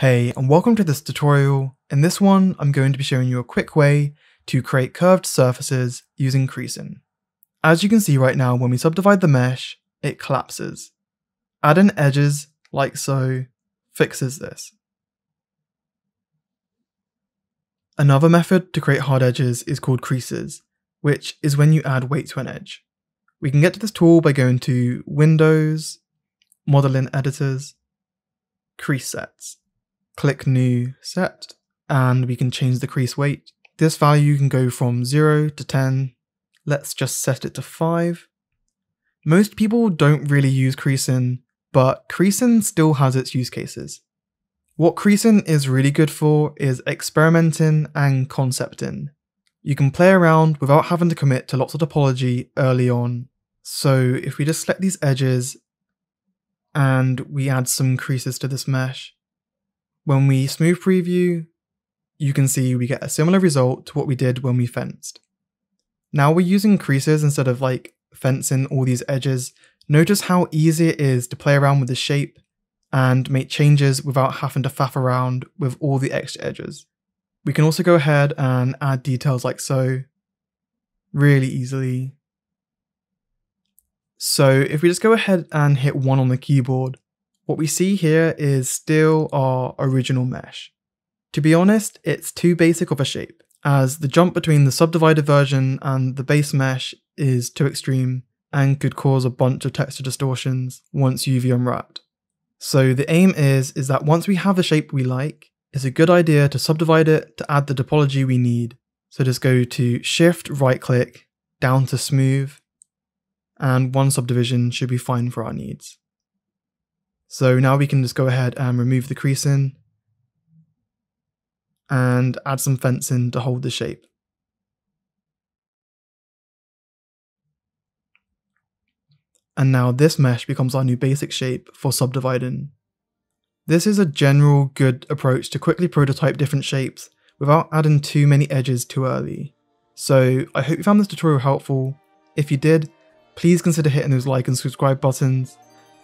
Hey and welcome to this tutorial. In this one, I'm going to be showing you a quick way to create curved surfaces using creasing. As you can see right now, when we subdivide the mesh, it collapses. Add Adding edges, like so, fixes this. Another method to create hard edges is called creases, which is when you add weight to an edge. We can get to this tool by going to Windows, Modeling Editors, Crease Sets click new set and we can change the crease weight. This value can go from 0 to 10. Let's just set it to 5. Most people don't really use creasing, but creasing still has its use cases. What creasing is really good for is experimenting and concepting. You can play around without having to commit to lots of topology early on. So if we just select these edges and we add some creases to this mesh, when we smooth preview, you can see we get a similar result to what we did when we fenced. Now we're using creases instead of like fencing all these edges. Notice how easy it is to play around with the shape and make changes without having to faff around with all the extra edges. We can also go ahead and add details like so, really easily. So if we just go ahead and hit 1 on the keyboard, what we see here is still our original mesh. To be honest, it's too basic of a shape, as the jump between the subdivided version and the base mesh is too extreme and could cause a bunch of texture distortions once UV unwrapped. So the aim is, is that once we have the shape we like, it's a good idea to subdivide it to add the topology we need. So just go to shift right click down to smooth and one subdivision should be fine for our needs. So now we can just go ahead and remove the creasing and add some fencing to hold the shape. And now this mesh becomes our new basic shape for subdividing. This is a general good approach to quickly prototype different shapes without adding too many edges too early. So I hope you found this tutorial helpful. If you did, please consider hitting those like and subscribe buttons